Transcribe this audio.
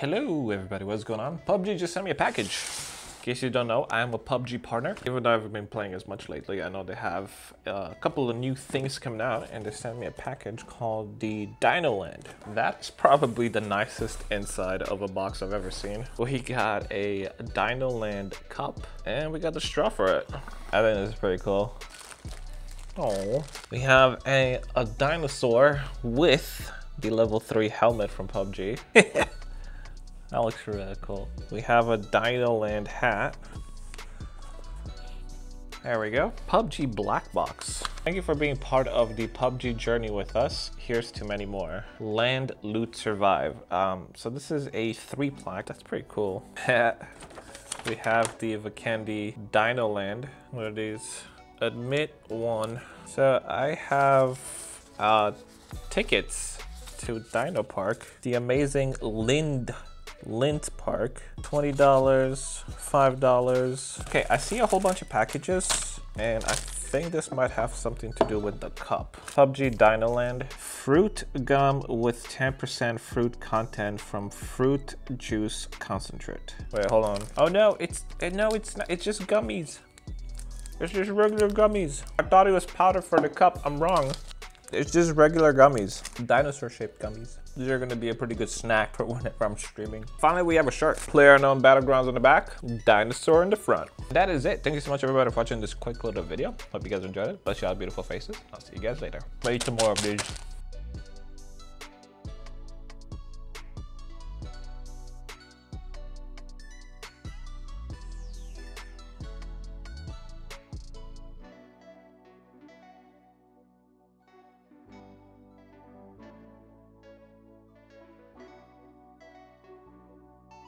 Hello everybody, what's going on? PUBG just sent me a package. In case you don't know, I am a PUBG partner. Even though I haven't been playing as much lately, I know they have a couple of new things coming out and they sent me a package called the Dino Land. That's probably the nicest inside of a box I've ever seen. We got a Dino Land cup and we got the straw for it. I think this is pretty cool. Oh, we have a, a dinosaur with the level 3 helmet from PUBG. That looks really cool. We have a Dino Land hat. There we go. PUBG Black Box. Thank you for being part of the PUBG journey with us. Here's to many more. Land, Loot, Survive. Um, so this is a three plaque. That's pretty cool. we have the Vikendi Dino Land. What are these? Admit one. So I have uh, tickets to Dino Park. The amazing Lind Lint Park, $20, $5. Okay, I see a whole bunch of packages and I think this might have something to do with the cup. PUBG Dinoland, fruit gum with 10% fruit content from fruit juice concentrate. Wait, hold on. Oh no, it's, eh, no, it's not, it's just gummies. It's just regular gummies. I thought it was powder for the cup, I'm wrong. It's just regular gummies, dinosaur shaped gummies. These are gonna be a pretty good snack for whenever I'm streaming. Finally, we have a shirt. Player Unknown Battlegrounds on the back, dinosaur in the front. That is it. Thank you so much everybody for watching this quick little video. Hope you guys enjoyed it. Bless you all beautiful faces. I'll see you guys later. Wait some more of these.